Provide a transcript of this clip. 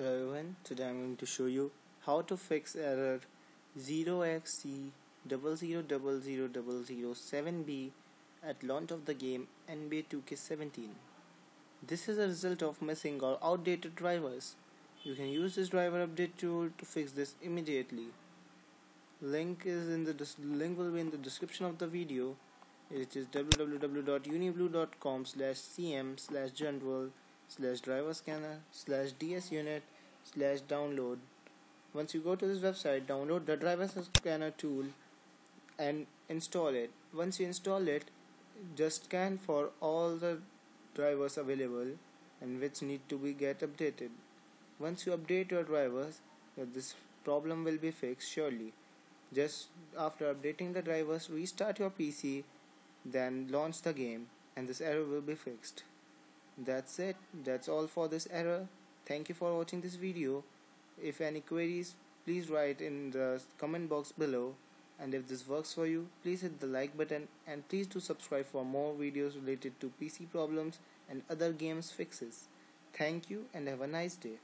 Hello everyone, today I'm going to show you how to fix error 0xC000007B at launch of the game NBA 2K17. This is a result of missing or outdated drivers. You can use this driver update tool to fix this immediately. Link is in the link will be in the description of the video. It is www.uniblue.com slash driver scanner slash ds unit slash download. Once you go to this website download the driver scanner tool and install it. Once you install it just scan for all the drivers available and which need to be get updated. Once you update your drivers uh, this problem will be fixed surely. Just after updating the drivers restart your pc then launch the game and this error will be fixed that's it. That's all for this error. Thank you for watching this video. If any queries please write in the comment box below. And if this works for you please hit the like button. And please do subscribe for more videos related to PC problems and other games fixes. Thank you and have a nice day